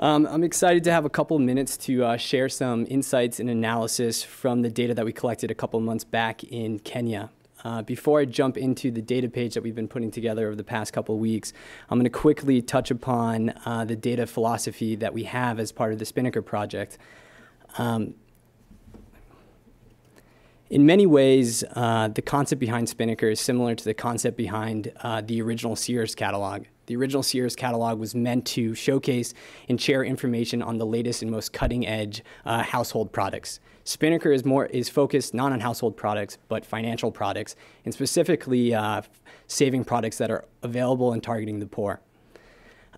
Um, I'm excited to have a couple minutes to uh, share some insights and analysis from the data that we collected a couple months back in Kenya. Uh, before I jump into the data page that we've been putting together over the past couple weeks, I'm going to quickly touch upon uh, the data philosophy that we have as part of the Spinnaker project. Um, in many ways, uh, the concept behind Spinnaker is similar to the concept behind uh, the original Sears catalog. The original Sears catalog was meant to showcase and share information on the latest and most cutting edge uh, household products. Spinnaker is more is focused not on household products but financial products, and specifically uh, saving products that are available and targeting the poor.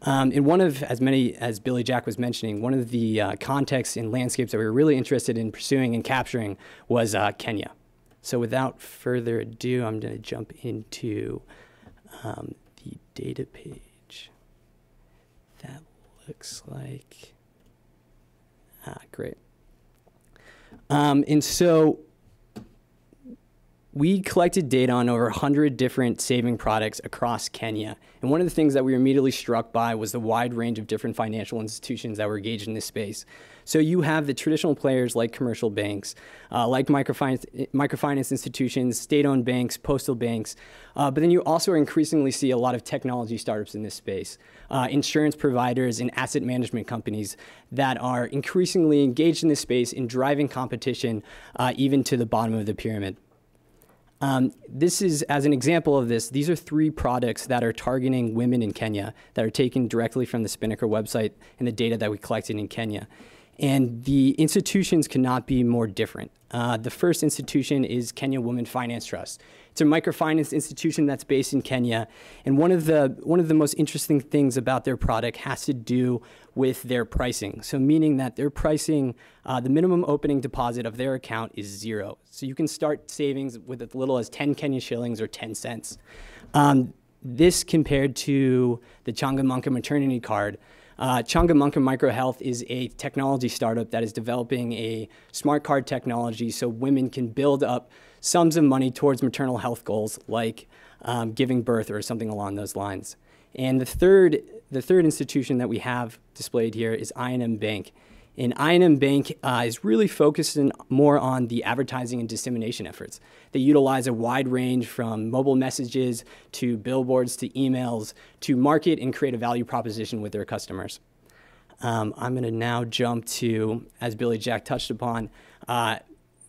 Um, and one of, as many as Billy Jack was mentioning, one of the uh, contexts and landscapes that we were really interested in pursuing and capturing was uh, Kenya. So without further ado, I'm going to jump into um, the data page. That looks like, ah, great. Um, and so we collected data on over 100 different saving products across Kenya. And one of the things that we were immediately struck by was the wide range of different financial institutions that were engaged in this space. So you have the traditional players like commercial banks, uh, like microfinance, microfinance institutions, state-owned banks, postal banks, uh, but then you also increasingly see a lot of technology startups in this space, uh, insurance providers and asset management companies that are increasingly engaged in this space in driving competition uh, even to the bottom of the pyramid. Um, this is, as an example of this, these are three products that are targeting women in Kenya that are taken directly from the Spinnaker website and the data that we collected in Kenya. And the institutions cannot be more different. Uh, the first institution is Kenya Women Finance Trust. It's a microfinance institution that's based in Kenya. And one of the, one of the most interesting things about their product has to do with their pricing. So, meaning that their pricing, uh, the minimum opening deposit of their account is zero. So, you can start savings with as little as 10 Kenya shillings or 10 cents. Um, this compared to the Changamka maternity card, uh, Changamka Microhealth is a technology startup that is developing a smart card technology so women can build up sums of money towards maternal health goals like um, giving birth or something along those lines. And the third, the third institution that we have displayed here is I&M Bank. And I&M Bank uh, is really focused more on the advertising and dissemination efforts. They utilize a wide range from mobile messages to billboards to emails to market and create a value proposition with their customers. Um, I'm going to now jump to, as Billy Jack touched upon, uh,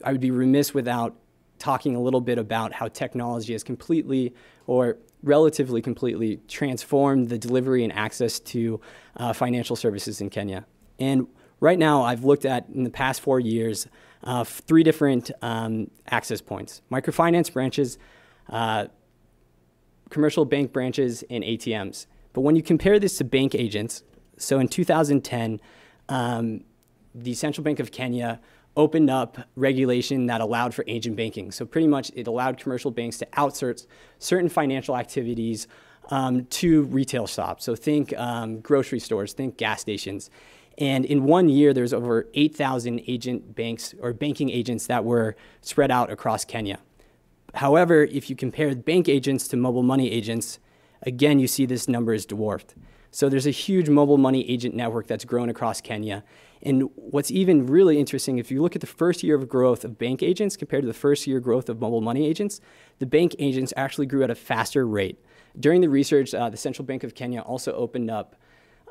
I would be remiss without talking a little bit about how technology has completely or relatively completely transformed the delivery and access to uh, financial services in Kenya. And right now, I've looked at in the past four years uh, three different um, access points microfinance branches, uh, commercial bank branches, and ATMs. But when you compare this to bank agents, so in 2010, um, the Central Bank of Kenya opened up regulation that allowed for agent banking. So pretty much it allowed commercial banks to outsource certain financial activities um, to retail shops. So think um, grocery stores, think gas stations. And in one year, there's over 8,000 agent banks or banking agents that were spread out across Kenya. However, if you compare bank agents to mobile money agents, again, you see this number is dwarfed. So there's a huge mobile money agent network that's grown across Kenya. And what's even really interesting, if you look at the first year of growth of bank agents compared to the first year growth of mobile money agents, the bank agents actually grew at a faster rate. During the research, uh, the Central Bank of Kenya also opened up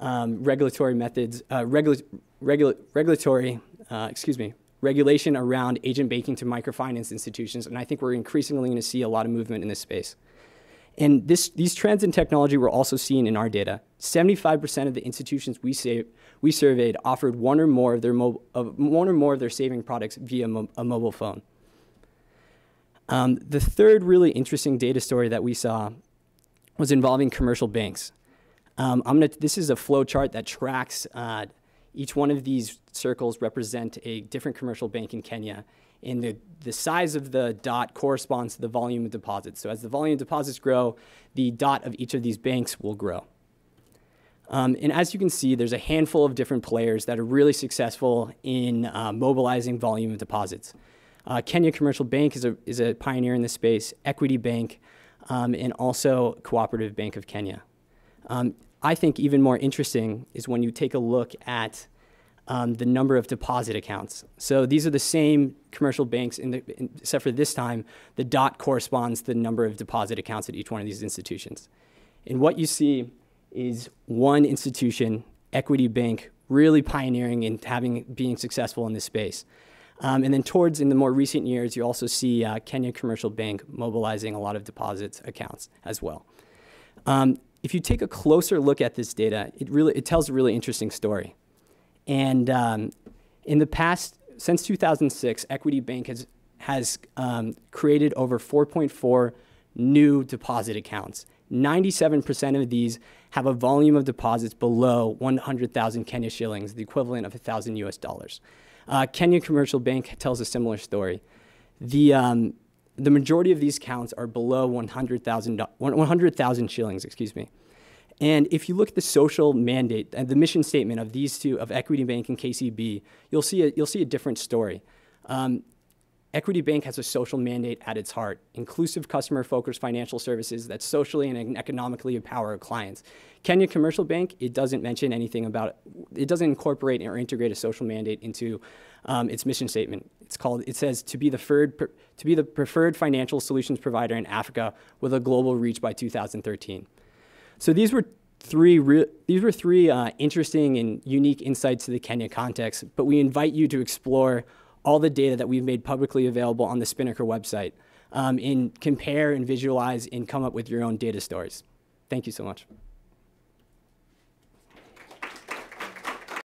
um, regulatory methods, uh, regula regula regulatory, uh, excuse me, regulation around agent banking to microfinance institutions. And I think we're increasingly going to see a lot of movement in this space. And this, these trends in technology were also seen in our data. 75% of the institutions we, we surveyed offered one or more of their, one or more of their saving products via mo a mobile phone. Um, the third really interesting data story that we saw was involving commercial banks. Um, I'm gonna, this is a flow chart that tracks uh, each one of these circles represent a different commercial bank in Kenya and the, the size of the dot corresponds to the volume of deposits. So as the volume of deposits grow, the dot of each of these banks will grow. Um, and as you can see, there's a handful of different players that are really successful in uh, mobilizing volume of deposits. Uh, Kenya Commercial Bank is a, is a pioneer in this space, Equity Bank, um, and also Cooperative Bank of Kenya. Um, I think even more interesting is when you take a look at um, the number of deposit accounts. So these are the same commercial banks, in the, in, except for this time, the dot corresponds to the number of deposit accounts at each one of these institutions. And what you see is one institution, Equity Bank, really pioneering and having being successful in this space. Um, and then towards in the more recent years, you also see uh, Kenya Commercial Bank mobilizing a lot of deposits accounts as well. Um, if you take a closer look at this data, it really it tells a really interesting story. And um, in the past, since 2006, Equity Bank has has um, created over 4.4 new deposit accounts. 97% of these have a volume of deposits below 100,000 Kenya shillings, the equivalent of 1,000 US dollars. Uh, Kenya Commercial Bank tells a similar story. The, um, the majority of these counts are below 100,000 100, shillings, excuse me. And if you look at the social mandate and the mission statement of these two, of Equity Bank and KCB, you'll see a, you'll see a different story. Um, Equity Bank has a social mandate at its heart, inclusive customer focused financial services that socially and economically empower clients. Kenya Commercial Bank, it doesn't mention anything about, it doesn't incorporate or integrate a social mandate into um, its mission statement. It's called, it says to be, the preferred, to be the preferred financial solutions provider in Africa with a global reach by 2013. So these were three, these were three uh, interesting and unique insights to the Kenya context, but we invite you to explore all the data that we've made publicly available on the Spinnaker website um, and compare and visualize and come up with your own data stories. Thank you so much.